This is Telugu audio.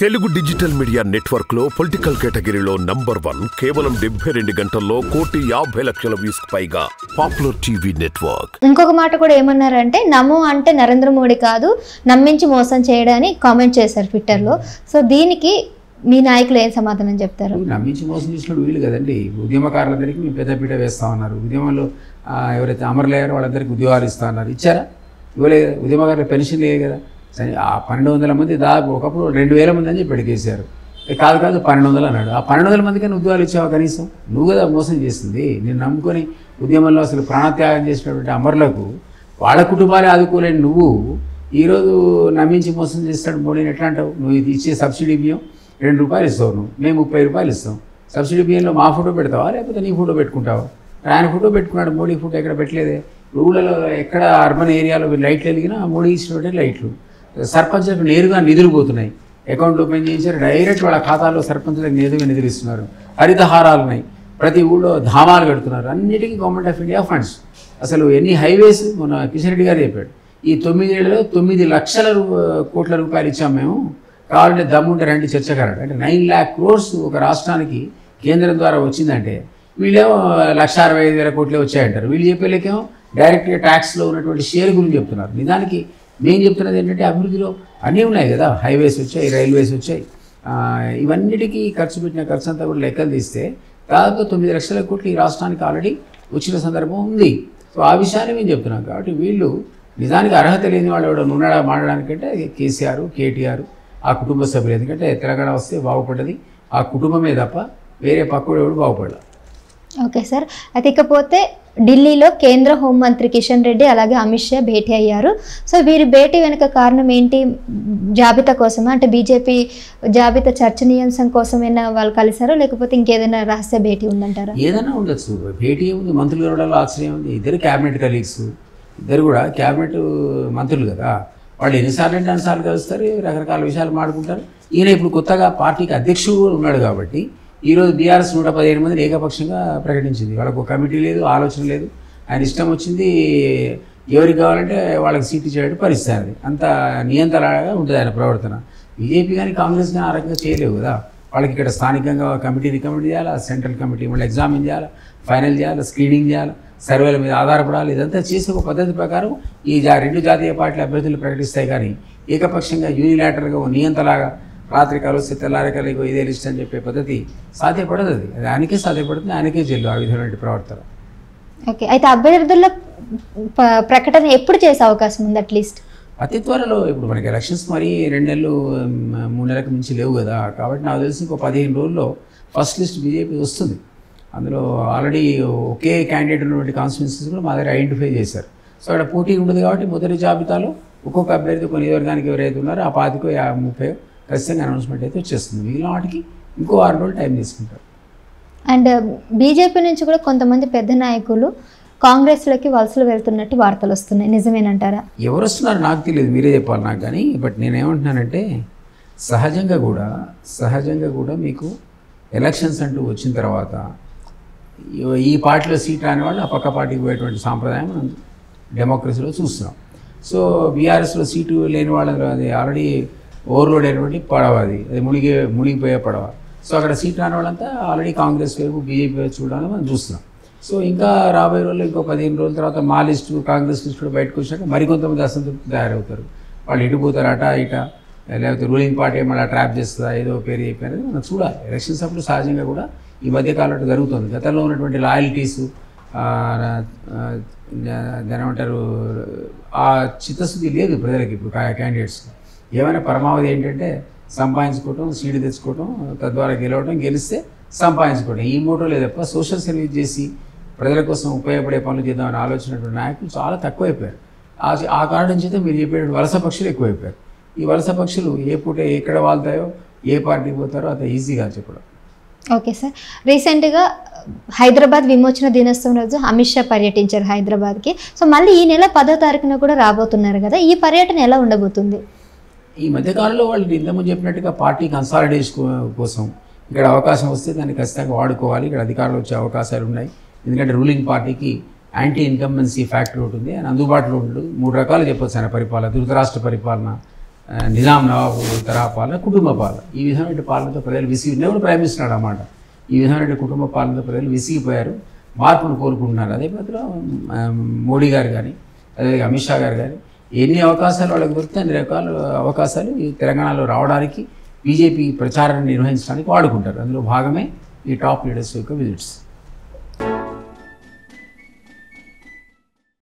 తెలుగు డిజిటల్ మీడియా నెట్వర్క్లో పొలిటికల్ కేటగిరీలో నంబర్ వన్ కేవలం డెబ్బై రెండు గంటల్లో కోటి యాభై లక్షల వ్యూస్ పైగా పాపులర్ టీవీ నెట్వర్క్. ఇంకొక మాట కూడా ఏమన్నారంటే నమో అంటే నరేంద్ర మోడీ కాదు నమ్మించి మోసం చేయడని కామెంట్ చేశారు ట్విట్టర్లో. సో దీనికి మీ నాయకులు ఏం సమాధానం చెప్తారు? నమ్మించి మోసం చేసినప్పుడు వీలు కదండి. ఉద్యమకారులందరికీ మేము పెద్దపీట వేస్తా ఉన్నారు. ఉద్యమంలో ఎవరైతే అమరులయ్యారో వాళ్ళందరికీ ఉద్యోగాలు ఇస్తా ఉన్నారు. ఇచ్చారా? ఇవ్వలే కదా ఉద్యమకారుల పెన్షన్ లేదు కదా. సరే ఆ పన్నెండు వందల మంది దాదాపు ఒకప్పుడు రెండు వేల మంది అని చెప్పి పెడికేశారు. కాదు కాదు పన్నెండు వందలు అన్నాడు. ఆ పన్నెండు వందల మందికైనా ఉద్యోగాలు ఇచ్చావా కనీసం? నువ్వు కదా మోసం చేసింది. నేను నమ్ముకొని ఉద్యమంలో అసలు ప్రాణత్యాగం చేసినటువంటి అమరులకు వాళ్ళ కుటుంబాలే ఆదుకోలేని నువ్వు ఈరోజు నమ్మించి మోసం చేస్తాడు మోడీని ఎట్లా అంటావు? నువ్వు ఇది ఇచ్చే సబ్సిడీ బియ్యం రెండు రూపాయలు ఇస్తావు నువ్వు. మేము ముప్పై రూపాయలు ఇస్తాం. సబ్సిడీ బియ్యంలో మా ఫోటో పెడతావా? లేకపోతే నీ ఫోటో పెట్టుకుంటావా? ఆయన ఫోటో పెట్టుకున్నాడు మోడీ ఫోటో ఎక్కడ పెట్టలేదే? ఊళ్ళలో ఎక్కడ అర్బన్ ఏరియాలో లైట్లు వెలిగినా మోడీ ఇచ్చినట్టే లైట్లు. సర్పంచ్లకు నేరుగా నిధులు పోతున్నాయి. అకౌంట్ ఓపెన్ చేయించారు డైరెక్ట్ వాళ్ళ ఖాతాలో సర్పంచ్లకు నేరుగా నిధులు ఇస్తున్నారు. హరితహారాలు ఉన్నాయి. ప్రతి ఊళ్ళో ధామాలు కడుతున్నారు. అన్నిటికీ గవర్నమెంట్ ఆఫ్ ఇండియా ఫండ్స్ అసలు ఎన్ని హైవేస్? మన కిషన్ రెడ్డి గారు చెప్పాడు. ఈ తొమ్మిదేళ్ళలో తొమ్మిది లక్షల కోట్ల రూపాయలు ఇచ్చాం మేము. కావాలంటే దమ్ముంటే రండి చర్చకరాడు. అంటే నైన్ ల్యాక్ క్రోర్స్ ఒక రాష్ట్రానికి కేంద్రం ద్వారా వచ్చిందంటే వీళ్ళేమో లక్ష అరవై ఐదు వేల కోట్లే వచ్చాయంటారు. వీళ్ళు చెప్పే లెక్కేమో డైరెక్ట్గా ట్యాక్స్లో ఉన్నటువంటి షేర్ గురించి చెప్తున్నారు. నిజానికి నేను చెప్తున్నది ఏంటంటే అభివృద్ధిలో అన్నీ ఉన్నాయి కదా. హైవేస్ వచ్చాయి రైల్వేస్ వచ్చాయి. ఇవన్నిటికీ ఖర్చు పెట్టిన ఖర్చు అంతా కూడా లెక్కలు తీస్తే దాదాపు తొమ్మిది లక్షల కోట్లు ఈ రాష్ట్రానికి ఆల్రెడీ వచ్చిన సందర్భం ఉంది. సో ఆ విషయాన్ని మేము చెప్తున్నాం కాబట్టి వీళ్ళు నిజానికి అర్హత లేని వాళ్ళు ఎవడో ఉన్నాడా మాట్లాడడానికంటే కేసీఆర్ కేటీఆర్ ఆ కుటుంబ సభ్యులు. ఎందుకంటే తెలంగాణ వస్తే బాగుపడ్డది. ఆ కుటుంబమే తప్ప వేరే పక్కడు ఎవడు బాగుపడలేదు ఓకే సార్. అయితే ఇకపోతే ఢిల్లీలో కేంద్ర హోంమంత్రి కిషన్ రెడ్డి అలాగే అమిత్ షా భేటీ అయ్యారు. సో వీరి భేటీ వెనుక కారణం ఏంటి? జాబితా కోసమా? అంటే బీజేపీ జాబితా చర్చనీయాంశం కోసమైనా వాళ్ళు కలిసారో లేకపోతే ఇంకేదైనా రహస్య భేటీ ఉందంటారా? ఏదైనా ఉండొచ్చు. భేటీ ఉంది మంత్రులు కలవడంలో ఆశ్చర్యం ఉంది. ఇద్దరు క్యాబినెట్ కలీగ్స్. ఇద్దరు కూడా క్యాబినెట్ మంత్రులు కదా. వాళ్ళు ఎన్నిసార్లు అంటే అన్నిసార్లు కలుస్తారు. రకరకాల విషయాలు మాట్లాడుకుంటారు. ఈయన ఇప్పుడు కొత్తగా పార్టీకి అధ్యక్షుడు ఉన్నాడు కాబట్టి ఈరోజు బీఆర్ఎస్ నూట పదిహేను మందిని ఏకపక్షంగా ప్రకటించింది. వాళ్ళకు ఒక కమిటీ లేదు ఆలోచన లేదు. ఆయన ఇష్టం వచ్చింది ఎవరికి కావాలంటే వాళ్ళకి సీట్ ఇచ్చేటట్టు పరిస్థితి అది. అంత నియంత్రణగా ఉంటుంది ఆయన ప్రవర్తన. బీజేపీ కానీ కాంగ్రెస్ కానీ ఆ రకంగా చేయలేవు కదా. వాళ్ళకి ఇక్కడ స్థానికంగా కమిటీ రికమెండ్ చేయాలి? సెంట్రల్ కమిటీ మళ్ళీ ఎగ్జామిన్ చేయాలి? ఫైనల్ చేయాలి? స్క్రీనింగ్ చేయాలి? సర్వేల మీద ఆధారపడాలి? ఇదంతా చేసే ఒక పద్ధతి ప్రకారం ఈ జా రెండు జాతీయ పార్టీల అభ్యర్థులు ప్రకటిస్తాయి కానీ ఏకపక్షంగా యూనిలాటర్గా ఓ నియంతలాగా రాత్రి కలుస్తే తెల్లారి కలిగి ఇదే లిస్ట్ అని చెప్పే పద్ధతి సాధ్యపడదు అది. అది ఆయనకే సాధ్యపడుతుంది ఆయనకే చెల్లు ఆ విధమైన ప్రవర్తన. ఓకే. అయితే అభ్యర్థుల ప్రకటన ఎప్పుడు చేసే అవకాశం ఉంది అట్లీస్ట్ అతి త్వరలో ఇప్పుడు మనకి ఎలక్షన్స్ మరి రెండు నెలలు మూడు నెలలకు మించి లేవు కదా. కాబట్టి నాకు తెలిసి ఇంకో పదిహేను రోజుల్లో ఫస్ట్ లిస్ట్ బీజేపీ వస్తుంది. అందులో ఆల్రెడీ ఒకే క్యాండిడేట్ ఉన్నటువంటి కాన్స్టిట్యున్సీస్ కూడా మా దగ్గర ఐడెంటిఫై చేశారు. సో అక్కడ పోటీ ఉండదు కాబట్టి మొదటి జాబితాలో ఒక్కొక్క అభ్యర్థి కొన్ని నియోజకవర్గానికి ఎవరైతే ఉన్నారో ఆ పాతికో ముప్పై ఖచ్చితంగా అనౌన్స్మెంట్ అయితే వచ్చేస్తుంది. మిగిలిన వాటికి ఇంకో ఆరు రోజులు టైం తీసుకుంటారు. అండ్ బీజేపీ నుంచి కూడా కొంతమంది పెద్ద నాయకులు కాంగ్రెస్లోకి వలసలు వెళ్తున్నట్టు వార్తలు వస్తున్నాయి. నిజమేనంటారా? ఎవరు వస్తున్నారు? నాకు తెలియదు. మీరే చెప్పాలి నాకు కానీ. బట్ నేనేమంటున్నానంటే సహజంగా కూడా సహజంగా కూడా మీకు ఎలక్షన్స్ అంటూ వచ్చిన తర్వాత ఈ- ఈ పార్టీలో సీట్ రాని వాళ్ళు ఆ పక్క పార్టీకి పోయేటువంటి సాంప్రదాయం మనం డెమోక్రసీలో చూస్తున్నాం. సో బీఆర్ఎస్లో సీటు లేని వాళ్ళ అది ఆల్రెడీ ఓవర్లోడ్ అయినటువంటి పడవ అది. అది మునిగే మునిగిపోయే పడవ. సో అక్కడ సీట్ రాని వాళ్ళంతా ఆల్రెడీ కాంగ్రెస్ వైపు బీజేపీ వైపు చూడాలని మనం చూస్తున్నాం. సో ఇంకా రాబోయే రోజుల్లో ఇంకో పదిహేను రోజుల తర్వాత మా లిస్టు కాంగ్రెస్ లిస్టు కూడా బయటకు వచ్చాక మరికొంతమంది అసంతృప్తి తయారవుతారు. వాళ్ళు ఇటు పోతారు అట ఇట లేకపోతే రూలింగ్ పార్టీ మళ్ళీ ట్రాప్ చేస్తుందా ఏదో పేరు చెప్పారు మనం చూడాలి. ఎలక్షన్స్ అప్పుడు సహజంగా కూడా ఈ మధ్య కాలంలో జరుగుతుంది. గతంలో ఉన్నటువంటి లాయల్టీస్ దాని ఏమంటారు ఆ చిత్తశుద్ధి లేదు ప్రజలకి ఇప్పుడు క్యాండిడేట్స్ ఏమైనా పరమావధి ఏంటంటే సంపాదించుకోవటం సీటు తెచ్చుకోవటం తద్వారా గెలవటం గెలిస్తే సంపాదించుకోవటం. ఈ మోటో లేదప్ప సోషల్ సర్వీస్ చేసి ప్రజల కోసం ఉపయోగపడే పనులు చేద్దామని ఆలోచనటువంటి నాయకులు చాలా తక్కువైపోయారు. ఆ ఆ కారణం చేత మీరు చెప్పేటువంటి వలస పక్షులు ఎక్కువైపోయారు. ఈ వలస పక్షులు ఏ పూట ఎక్కడ వాళ్తాయో ఏ పార్టీకి పోతారో అంత ఈజీగా చెప్పడం. Okay sir. రీసెంట్గా హైదరాబాద్ విమోచన దినోత్సవం రోజు అమిత్ షా పర్యటించారు హైదరాబాద్కి. సో మళ్ళీ ఈ నెల పదో తారీఖున కూడా రాబోతున్నారు కదా. ఈ పర్యటన ఎలా ఉండబోతుంది? ఈ మధ్యకాలంలో వాళ్ళు ఇంతకుముందు చెప్పినట్టుగా పార్టీ కన్సాలిడేషన్ కోసం ఇక్కడ అవకాశం వస్తే దాన్ని ఖచ్చితంగా వాడుకోవాలి. ఇక్కడ అధికారులు వచ్చే అవకాశాలు ఉన్నాయి. ఎందుకంటే రూలింగ్ పార్టీకి యాంటీ ఇన్కంబెన్సీ ఫ్యాక్టర్ ఒకటి ఉంది. ఆయన అందుబాటులో ఉండు. మూడు రకాలు చెప్పొచ్చు ఆయన పరిపాలన. ధృతరాష్ట్ర పరిపాలన నిజాం నవాబు తరహా పాలన కుటుంబ పాలన. ఈ విధమైన పాలనతో ప్రజలు విసిగి నేను కూడా అన్నమాట. ఈ విధమైన కుటుంబ పాలనతో ప్రజలు విసిగిపోయారు. మార్పును కోరుకుంటున్నారు. అదే మాత్రం మోడీ గారు కానీ అదే అమిత్ షా గారు కానీ ఎన్ని అవకాశాలు వాళ్ళకి దొరికితే అన్ని రకాల అవకాశాలు ఈ తెలంగాణలో రావడానికి బీజేపీ ప్రచారాన్ని నిర్వహించడానికి వాడుకుంటారు. అందులో భాగమే ఈ టాప్ లీడర్స్ యొక్క విజిట్స్